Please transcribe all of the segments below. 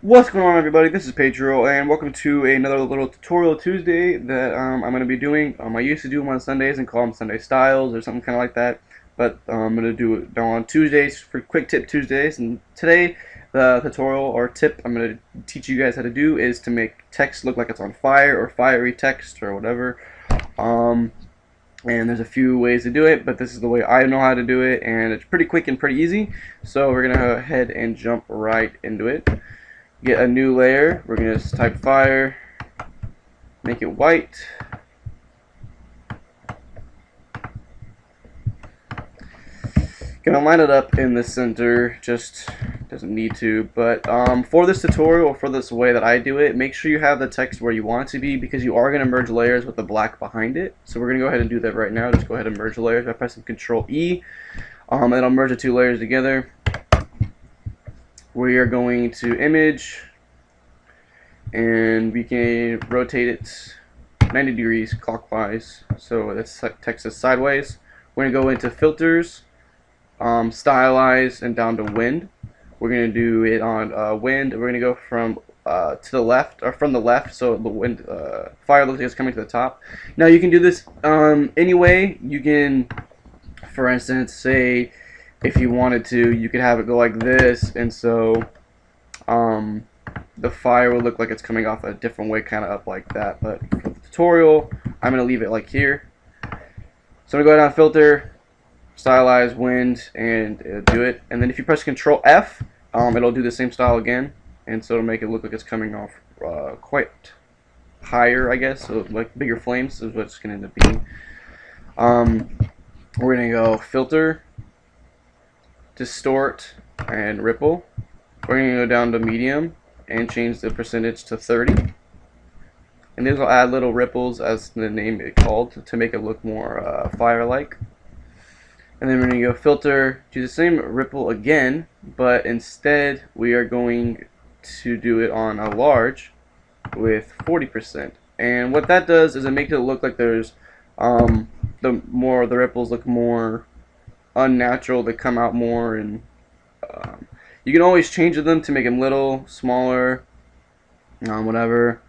What's going on everybody, this is Pedro and welcome to another little tutorial Tuesday that um, I'm going to be doing. Um, I used to do them on Sundays and call them Sunday Styles or something kind of like that, but um, I'm going to do it on Tuesdays for Quick Tip Tuesdays and today the tutorial or tip I'm going to teach you guys how to do is to make text look like it's on fire or fiery text or whatever. Um, and there's a few ways to do it, but this is the way I know how to do it and it's pretty quick and pretty easy, so we're going to go ahead and jump right into it get a new layer. We're going to just type fire, make it white. Gonna line it up in the center, just doesn't need to, but um, for this tutorial, or for this way that I do it, make sure you have the text where you want it to be because you are going to merge layers with the black behind it. So we're going to go ahead and do that right now. Just go ahead and merge layers by pressing Control E, um, and I'll merge the two layers together we are going to image and we can rotate it 90 degrees clockwise. So that's text is sideways. We're to go into filters um, stylize and down to wind. We're going to do it on uh, wind. We're going to go from uh, to the left or from the left so the wind uh, fire looks like it's coming to the top. Now you can do this um, anyway you can for instance say if you wanted to, you could have it go like this, and so um, the fire will look like it's coming off a different way, kind of up like that. But for the tutorial, I'm going to leave it like here. So I'm going to go down filter, stylize, wind, and uh, do it. And then if you press Control F, um, it'll do the same style again, and so it'll make it look like it's coming off uh, quite higher, I guess, so like bigger flames is what it's going to end up being. Um, we're going to go filter, distort, and ripple. We're going to go down to medium and change the percentage to 30. And these will add little ripples as the name is called to make it look more uh, fire-like. And then we're going to go filter, do the same ripple again, but instead we are going to do it on a large with 40%. And what that does is it makes it look like there's um, the more the ripples look more unnatural. They come out more, and um, you can always change them to make them little, smaller, um, whatever.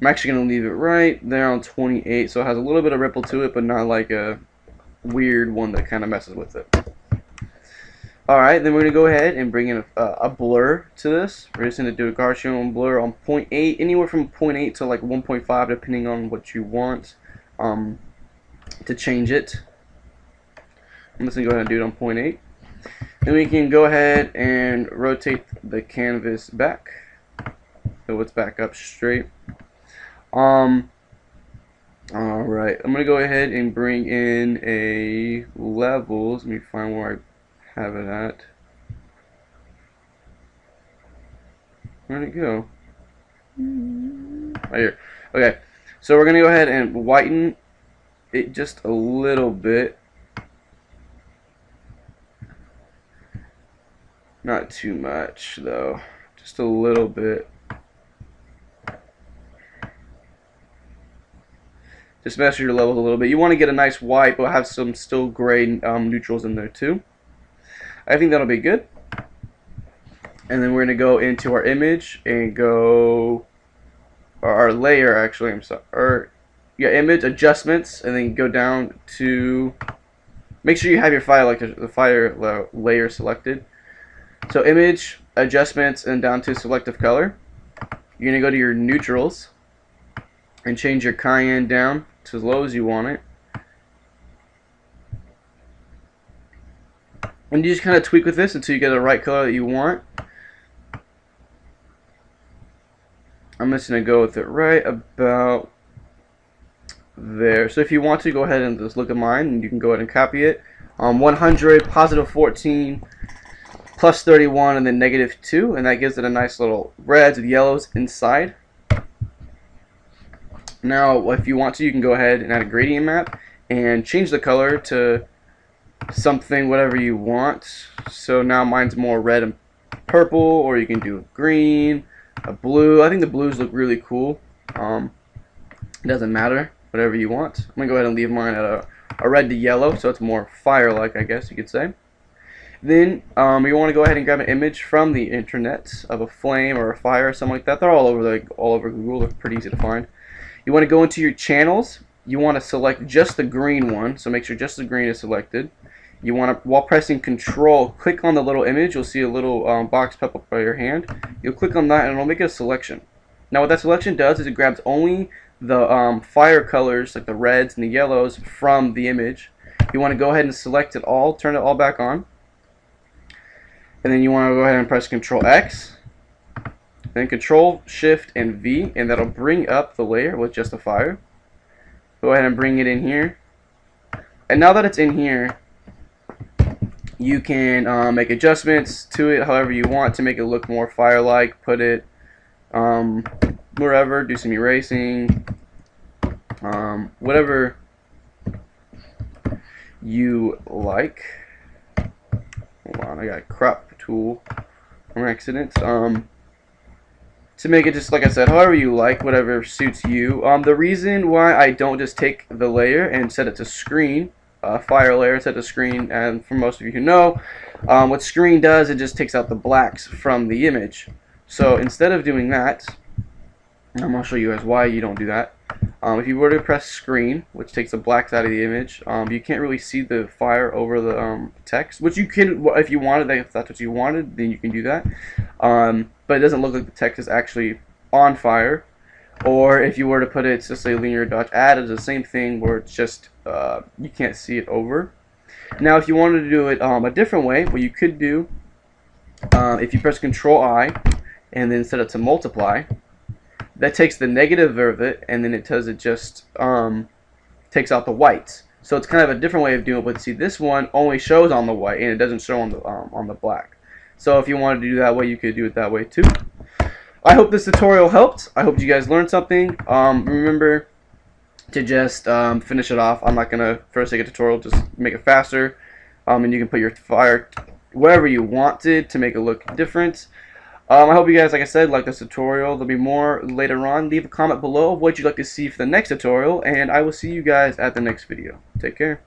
I'm actually going to leave it right there on 28, so it has a little bit of ripple to it, but not like a weird one that kind of messes with it. Alright, then we're going to go ahead and bring in a, a, blur to this. We're just going to do a Gaussian blur on 0.8, anywhere from 0.8 to like 1.5 depending on what you want um, to change it. I'm just going to go ahead and do it on 0.8. Then we can go ahead and rotate the canvas back. So it's back up straight. Um, Alright, I'm going to go ahead and bring in a levels. Let me find where I have it at. Where'd it go? Right here. Okay, so we're going to go ahead and whiten it just a little bit. Not too much, though. Just a little bit. Just measure your levels a little bit. You want to get a nice white, but have some still gray um, neutrals in there, too. I think that'll be good. And then we're going to go into our image and go... Or our layer, actually, I'm sorry. Or, yeah, image, adjustments, and then go down to... Make sure you have your file, like the fire layer selected. So image, adjustments, and down to selective color. You're going to go to your neutrals and change your cyan down to as low as you want it. And you just kind of tweak with this until you get the right color that you want. I'm just going to go with it right about there. So if you want to, go ahead and just look at mine, and you can go ahead and copy it. Um, 100, positive 14, plus 31 and then negative 2 and that gives it a nice little reds with yellows inside. Now if you want to you can go ahead and add a gradient map and change the color to something whatever you want. So now mine's more red and purple or you can do green, a blue. I think the blues look really cool. Um, it doesn't matter, whatever you want. I'm going to go ahead and leave mine at a, a red to yellow so it's more fire-like I guess you could say. Then um, you want to go ahead and grab an image from the internet of a flame or a fire or something like that. They're all over the all over Google. They're pretty easy to find. You want to go into your channels. You want to select just the green one. So make sure just the green is selected. You want to, while pressing Control, click on the little image. You'll see a little um, box pop up by your hand. You'll click on that and it'll make a selection. Now what that selection does is it grabs only the um, fire colors, like the reds and the yellows, from the image. You want to go ahead and select it all, turn it all back on. And then you want to go ahead and press Control X. Then Control Shift and V, and that'll bring up the layer with just the fire. Go ahead and bring it in here. And now that it's in here, you can uh, make adjustments to it however you want to make it look more fire-like. Put it um, wherever, do some erasing, um, whatever you like. Hold on, I got a crop tool from accident. Um, to make it just like I said, however you like, whatever suits you. Um, the reason why I don't just take the layer and set it to screen, uh, fire layer set to screen, and for most of you who know, um, what screen does, it just takes out the blacks from the image. So instead of doing that, I'm going to show you guys why you don't do that. Um, if you were to press screen, which takes the blacks out of the image, um, you can't really see the fire over the um, text, which you can, if you wanted, if that's what you wanted, then you can do that. Um, but it doesn't look like the text is actually on fire. Or if you were to put it, to say linear dodge add, it's the same thing where it's just, uh, you can't see it over. Now if you wanted to do it um, a different way, what you could do, uh, if you press Control I, and then set it to multiply, that takes the negative of it and then it does it just um, takes out the whites. So it's kind of a different way of doing it. But see, this one only shows on the white and it doesn't show on the um, on the black. So if you wanted to do that way, you could do it that way too. I hope this tutorial helped. I hope you guys learned something. Um, remember to just um, finish it off. I'm not gonna first take a tutorial, just make it faster. Um, and you can put your fire wherever you wanted to make it look different. Um, I hope you guys, like I said, like this tutorial. There'll be more later on. Leave a comment below of what you'd like to see for the next tutorial, and I will see you guys at the next video. Take care.